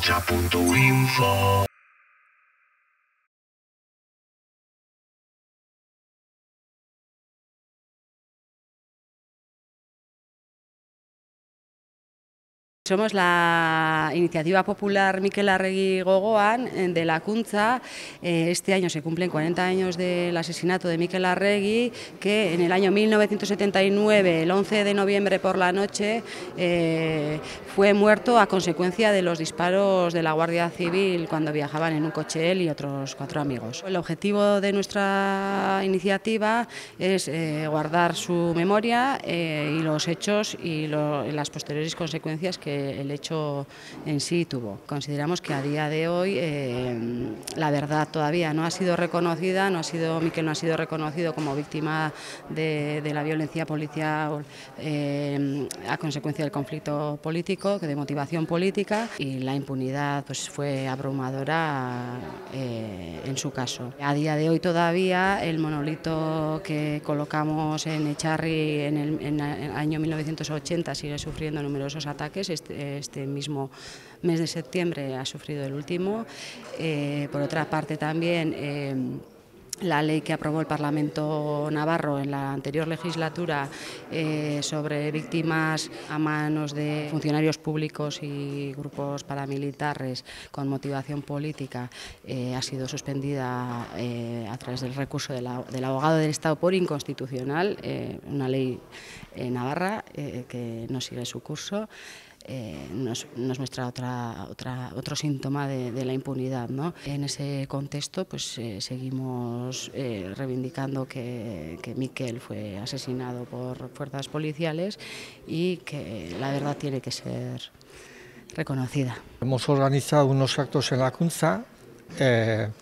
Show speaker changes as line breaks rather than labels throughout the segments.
Chaucha.info
Somos la iniciativa popular Miquel Arregui Gogoan de la Cunza. Eh, este año se cumplen 40 años del asesinato de Miquel Arregui, que en el año 1979, el 11 de noviembre por la noche, eh, fue muerto a consecuencia de los disparos de la Guardia Civil cuando viajaban en un coche él y otros cuatro amigos. El objetivo de nuestra iniciativa es eh, guardar su memoria y los hechos y las posteriores consecuencias que el hecho en sí tuvo. Consideramos que a día de hoy eh, la verdad todavía no ha sido reconocida, no ha sido, Miquel no ha sido reconocido como víctima de, la violencia policial eh, a consecuencia del conflicto político, de motivación política y la impunidad pues, fue abrumadora eh, en su caso. A día de hoy todavía el monolito que colocamos en Echarri en el, año 1980 sigue sufriendo numerosos ataques. Este este, mismo mes de septiembre ha sufrido el último. Eh, por otra parte también... Eh, la ley que aprobó el Parlamento Navarro en la anterior legislatura eh, sobre víctimas a manos de funcionarios públicos y grupos paramilitares con motivación política ha sido suspendida a través del recurso del abogado del Estado por inconstitucional, una ley navarra que no sigue su curso. Eh, nos, muestra otra, otra, otro síntoma de, la impunidad. ¿no? En ese contexto pues, eh, seguimos eh, reivindicando que, que Miquel fue asesinado por fuerzas policiales y que la verdad tiene que ser reconocida.
Hemos organizado unos actos en la Cunza en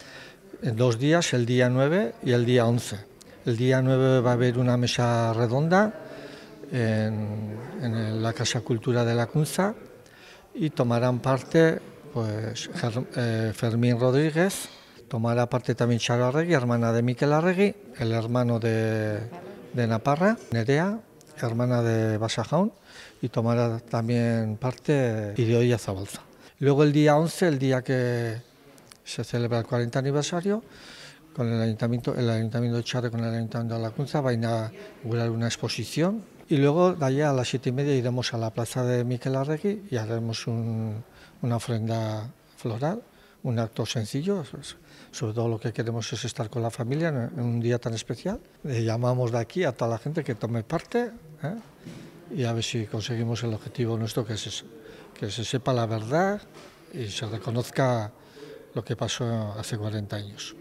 dos días, el día 9 y el día 11. El día 9 va a haber una mesa redonda en, la Casa Cultura de la Cunza y tomarán parte pues, eh, Fermín Rodríguez, tomará parte también Charo Arregui, hermana de Miquel Arregui, el hermano de, de Naparra, Nerea, hermana de Basajaun, y tomará también parte Ideoya Zabalza. Luego el día 11, el día que se celebra el 40 aniversario, con el Ayuntamiento, el Ayuntamiento de Charo con el Ayuntamiento de la Cunza va a inaugurar una exposición y luego de allá a las siete y media iremos a la plaza de Miquel Arregui y haremos una ofrenda floral, un acto sencillo, sobre todo lo que queremos es estar con la familia en un día tan especial. Le llamamos de aquí a toda la gente que tome parte ¿eh? y a ver si conseguimos el objetivo nuestro, que es que se sepa la verdad y se reconozca lo que pasó hace 40 años.